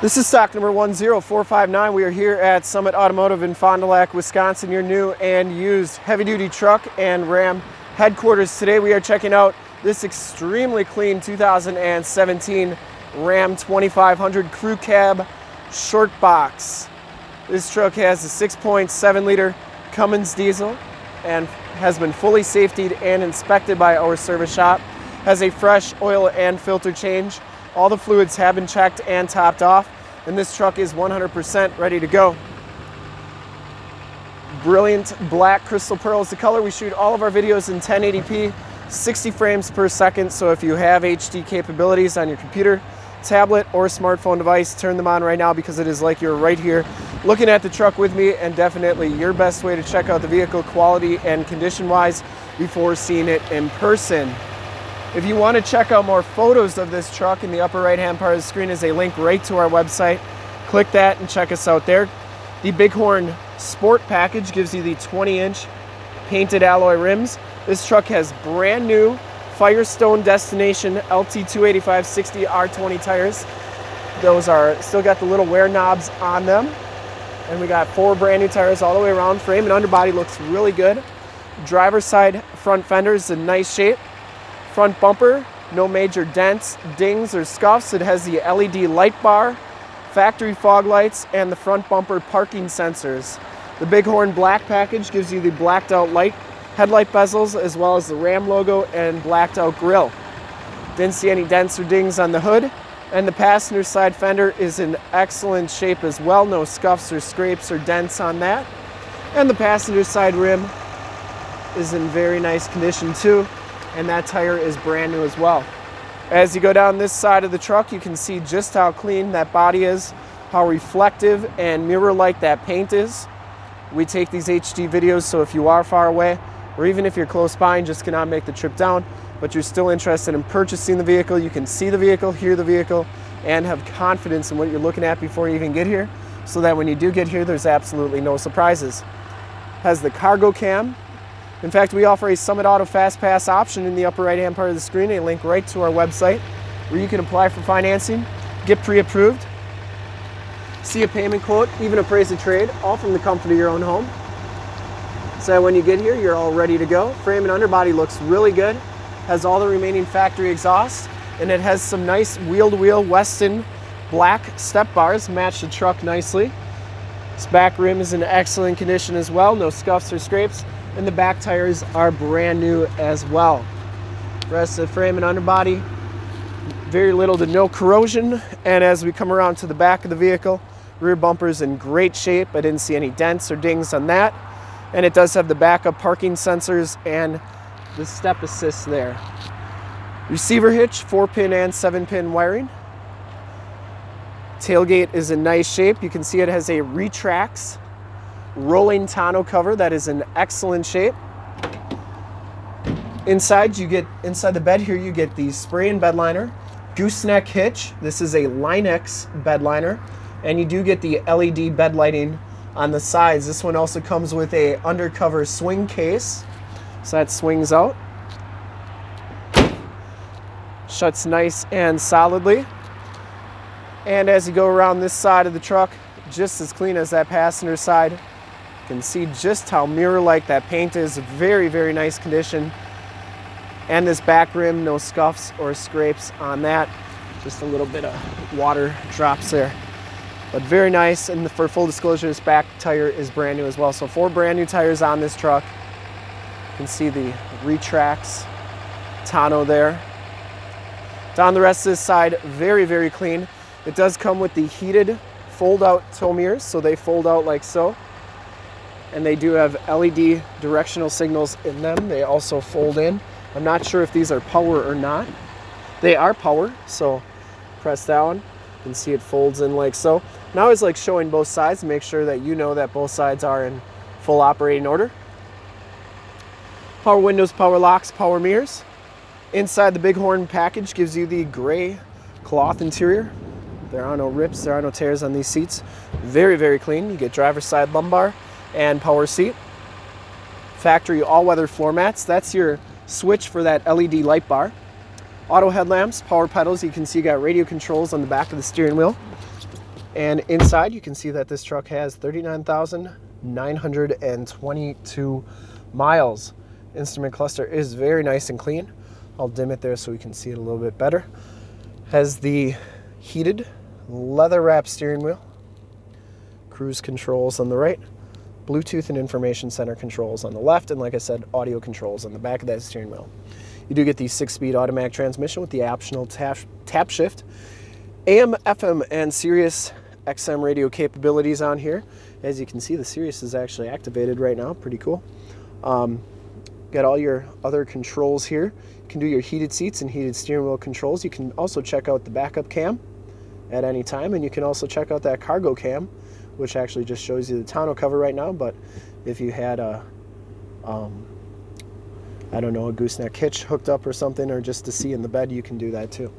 This is stock number 10459. We are here at Summit Automotive in Fond du Lac, Wisconsin, your new and used heavy duty truck and Ram headquarters. Today we are checking out this extremely clean 2017 Ram 2500 Crew Cab Short Box. This truck has a 6.7 liter Cummins diesel and has been fully safetied and inspected by our service shop. Has a fresh oil and filter change all the fluids have been checked and topped off, and this truck is 100% ready to go. Brilliant black crystal pearl is the color. We shoot all of our videos in 1080p, 60 frames per second, so if you have HD capabilities on your computer, tablet, or smartphone device, turn them on right now because it is like you're right here looking at the truck with me and definitely your best way to check out the vehicle quality and condition wise before seeing it in person. If you want to check out more photos of this truck in the upper right hand part of the screen is a link right to our website. Click that and check us out there. The Bighorn Sport Package gives you the 20 inch painted alloy rims. This truck has brand new Firestone Destination LT285 60 R20 tires. Those are still got the little wear knobs on them. And we got four brand new tires all the way around. Frame and underbody looks really good. Driver's side front fender is in nice shape. Front bumper, no major dents, dings, or scuffs. It has the LED light bar, factory fog lights, and the front bumper parking sensors. The Bighorn Black package gives you the blacked out light headlight bezels as well as the Ram logo and blacked out grille. Didn't see any dents or dings on the hood. And the passenger side fender is in excellent shape as well. No scuffs or scrapes or dents on that. And the passenger side rim is in very nice condition too and that tire is brand new as well. As you go down this side of the truck, you can see just how clean that body is, how reflective and mirror-like that paint is. We take these HD videos, so if you are far away, or even if you're close by and just cannot make the trip down, but you're still interested in purchasing the vehicle, you can see the vehicle, hear the vehicle, and have confidence in what you're looking at before you even get here, so that when you do get here, there's absolutely no surprises. Has the cargo cam, in fact, we offer a Summit Auto Fast Pass option in the upper right hand part of the screen, a link right to our website where you can apply for financing, get pre-approved, see a payment quote, even appraise a trade, all from the comfort of your own home. So when you get here, you're all ready to go. Frame and underbody looks really good, has all the remaining factory exhaust, and it has some nice wheel-to-wheel Westin black step bars, match the truck nicely. This back rim is in excellent condition as well, no scuffs or scrapes and the back tires are brand new as well. Rest of the frame and underbody, very little to no corrosion. And as we come around to the back of the vehicle, rear bumper is in great shape. I didn't see any dents or dings on that. And it does have the backup parking sensors and the step assist there. Receiver hitch, four pin and seven pin wiring. Tailgate is in nice shape. You can see it has a Retrax rolling tonneau cover that is in excellent shape. Inside you get inside the bed here you get the spray and bed liner, gooseneck hitch. This is a Line-X bed liner, and you do get the LED bed lighting on the sides. This one also comes with a undercover swing case, so that swings out. Shuts nice and solidly. And as you go around this side of the truck, just as clean as that passenger side, can see just how mirror-like that paint is. Very, very nice condition. And this back rim, no scuffs or scrapes on that. Just a little bit of water drops there. But very nice, and for full disclosure, this back tire is brand new as well. So four brand new tires on this truck. You can see the Retrax tonneau there. Down the rest of this side, very, very clean. It does come with the heated fold-out tow mirrors, so they fold out like so and they do have LED directional signals in them. They also fold in. I'm not sure if these are power or not. They are power, so press down. You can see it folds in like so. Now I always like showing both sides make sure that you know that both sides are in full operating order. Power windows, power locks, power mirrors. Inside the Bighorn package gives you the gray cloth interior. There are no rips, there are no tears on these seats. Very, very clean. You get driver's side lumbar, and power seat. Factory all-weather floor mats. That's your switch for that LED light bar. Auto headlamps, power pedals. You can see you got radio controls on the back of the steering wheel. And inside, you can see that this truck has 39,922 miles. Instrument cluster is very nice and clean. I'll dim it there so we can see it a little bit better. Has the heated leather wrap steering wheel, cruise controls on the right, Bluetooth and information center controls on the left, and like I said, audio controls on the back of that steering wheel. You do get the six-speed automatic transmission with the optional tap, tap shift, AM, FM, and Sirius XM radio capabilities on here. As you can see, the Sirius is actually activated right now. Pretty cool. Um, got all your other controls here. You can do your heated seats and heated steering wheel controls. You can also check out the backup cam at any time, and you can also check out that cargo cam, which actually just shows you the tonneau cover right now. But if you had a, um, I don't know, a gooseneck hitch hooked up or something, or just to see in the bed, you can do that too.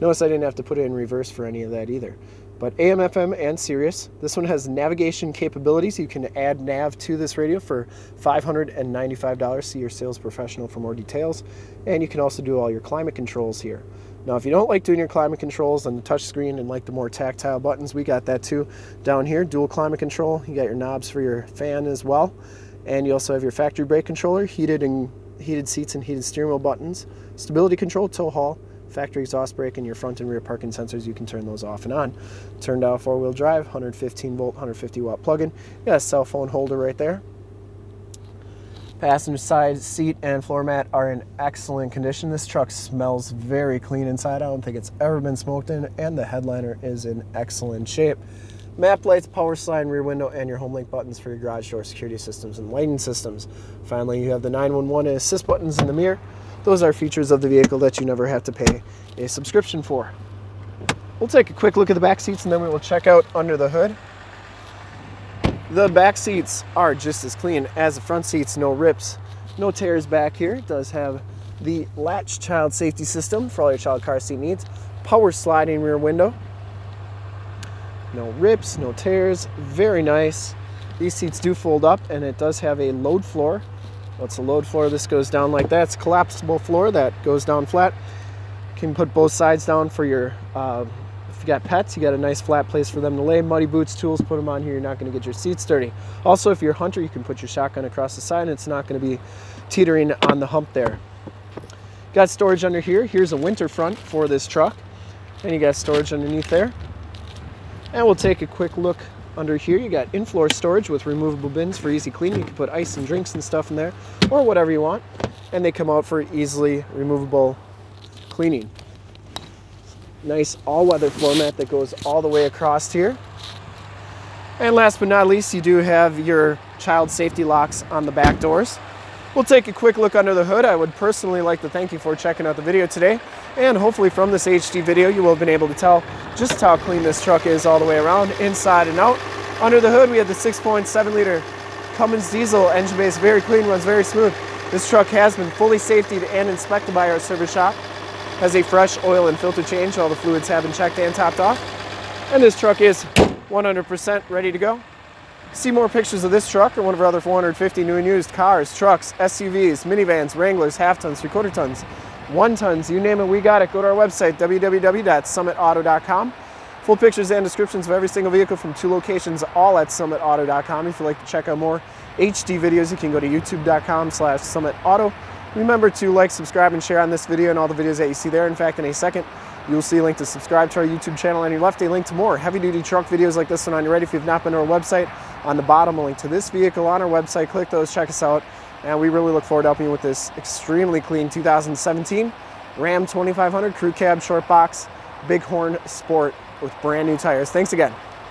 Notice I didn't have to put it in reverse for any of that either. But AM, FM, and Sirius. This one has navigation capabilities. You can add nav to this radio for $595. See your sales professional for more details. And you can also do all your climate controls here. Now, if you don't like doing your climate controls on the touchscreen and like the more tactile buttons, we got that too down here. Dual climate control. You got your knobs for your fan as well. And you also have your factory brake controller, heated and heated seats and heated steering wheel buttons, stability control, tow haul, factory exhaust brake and your front and rear parking sensors, you can turn those off and on. Turned off four-wheel drive, 115 volt, 150 watt plug-in. You got a cell phone holder right there. Passenger side seat and floor mat are in excellent condition. This truck smells very clean inside. I don't think it's ever been smoked in, and the headliner is in excellent shape. Map lights, power slide, rear window, and your home link buttons for your garage door security systems and lighting systems. Finally, you have the 911 and assist buttons in the mirror. Those are features of the vehicle that you never have to pay a subscription for. We'll take a quick look at the back seats and then we will check out under the hood. The back seats are just as clean as the front seats, no rips, no tears back here. It does have the latch child safety system for all your child car seat needs. Power sliding rear window. No rips, no tears, very nice. These seats do fold up and it does have a load floor that's a load floor. This goes down like that. It's collapsible floor that goes down flat. You can put both sides down for your, uh, you got pets, you got a nice flat place for them to lay. Muddy boots, tools, put them on here. You're not going to get your seats dirty. Also, if you're a hunter, you can put your shotgun across the side and it's not going to be teetering on the hump there. Got storage under here. Here's a winter front for this truck. And you got storage underneath there. And we'll take a quick look under here, you got in-floor storage with removable bins for easy cleaning. You can put ice and drinks and stuff in there, or whatever you want. And they come out for easily removable cleaning. Nice all-weather floor mat that goes all the way across here. And last but not least, you do have your child safety locks on the back doors. We'll take a quick look under the hood. I would personally like to thank you for checking out the video today. And hopefully from this HD video, you will have been able to tell just how clean this truck is all the way around, inside and out. Under the hood, we have the 6.7 liter Cummins diesel engine base, very clean, runs very smooth. This truck has been fully safetied and inspected by our service shop. Has a fresh oil and filter change. All the fluids have been checked and topped off. And this truck is 100% ready to go. See more pictures of this truck or one of our other 450 new and used cars, trucks, SUVs, minivans, Wranglers, half tons, three quarter tons, one tons, you name it, we got it. Go to our website, www.summitauto.com. Full pictures and descriptions of every single vehicle from two locations, all at summitauto.com. If you'd like to check out more HD videos, you can go to youtube.com slash summitauto. Remember to like, subscribe, and share on this video and all the videos that you see there. In fact, in a second, You'll see a link to subscribe to our YouTube channel and your left, a link to more heavy duty truck videos like this one on your right. If you've not been to our website, on the bottom, a link to this vehicle on our website. Click those, check us out. And we really look forward to helping you with this extremely clean 2017 Ram 2500 Crew Cab Short Box Bighorn Sport with brand new tires. Thanks again.